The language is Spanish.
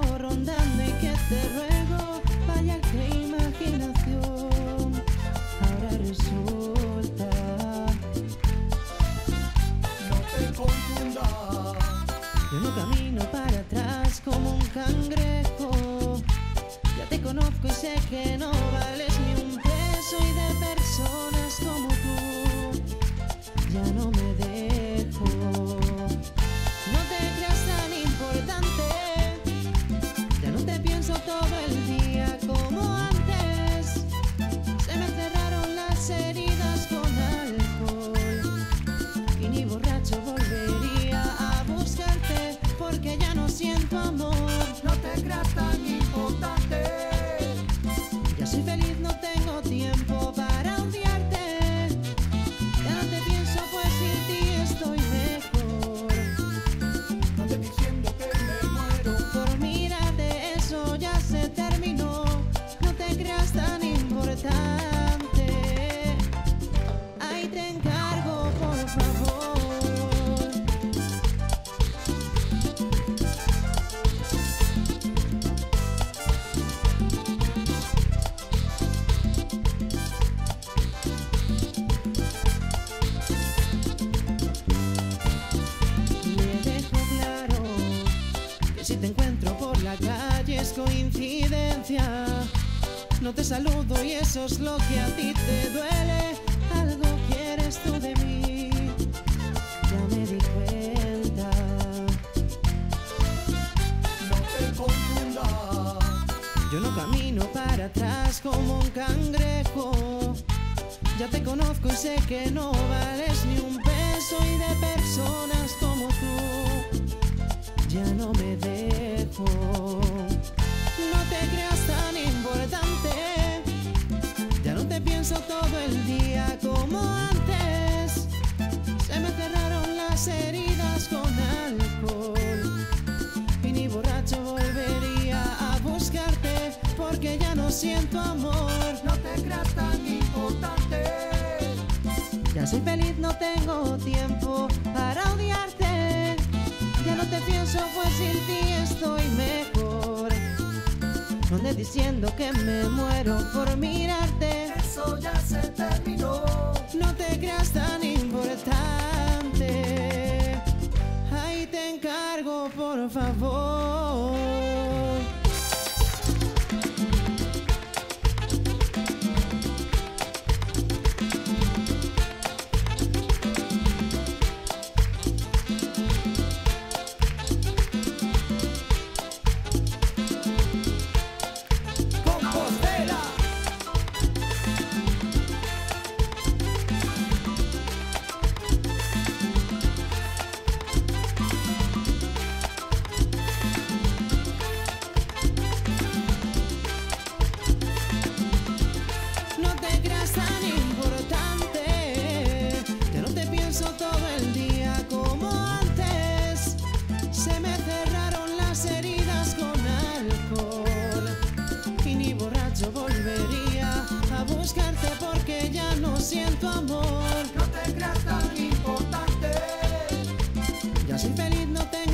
rondando y que te ruego, vaya que imaginación, ahora resulta. No te confundas. Yo no camino para atrás como un cangrejo, ya te conozco y sé que no vales ni un peso y de personas como tú, ya no me Mama. Coincidencia. No te saludo y eso es lo que a ti te duele. Algo quieres tú de mí, ya me di cuenta. No te confundas. Yo no camino para atrás como un cangrejo. Ya te conozco y sé que no vales ni un peso y de personas como tú ya no me dejo. Siento amor. No te creas tan importante. Ya soy feliz, no tengo tiempo para odiarte. Ya no te pienso, pues sin ti estoy mejor. No diciendo que me muero por mirarte. Eso ya se terminó. No te creas tan importante. Ahí te encargo, por favor. No tengo tiempo para